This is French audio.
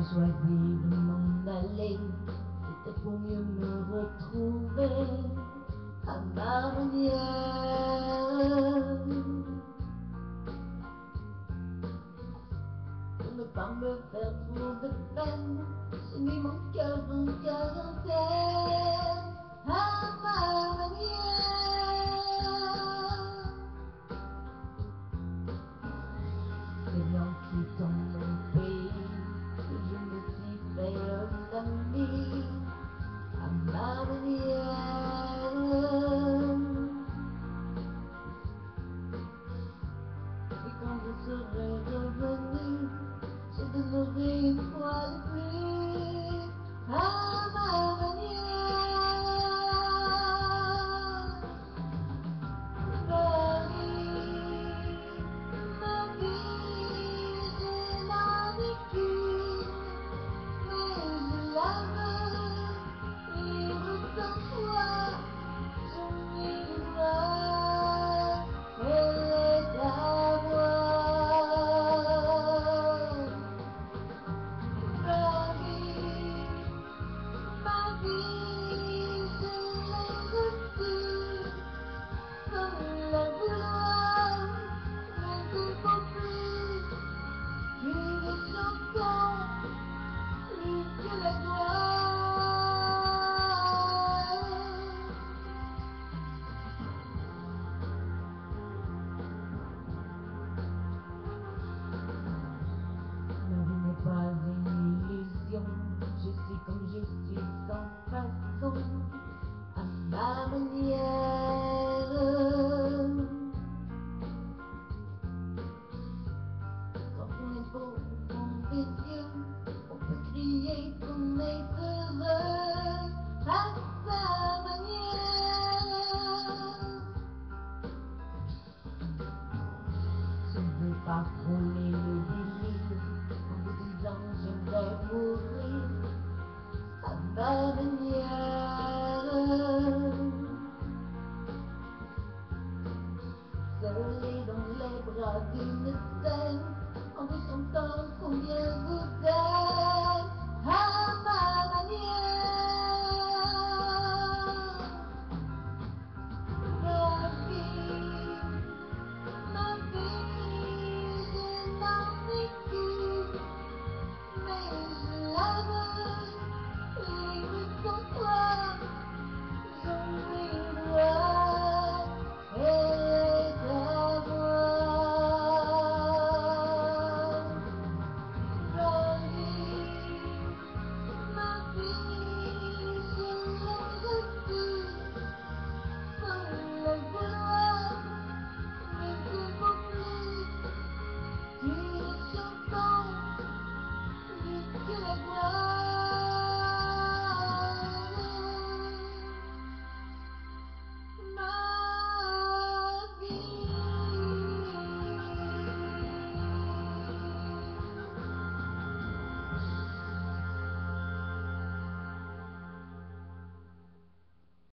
me soigner, de m'en aller, peut-être pour mieux me retrouver à ma manière. Pour ne pas me faire trop de peine, j'ai mis mon cœur, mon cœur entier à ma Par rouler le délire en me disant j'aimerais mourir à ma manière. Seulé dans les bras d'une scène en me chantant combien vous êtes.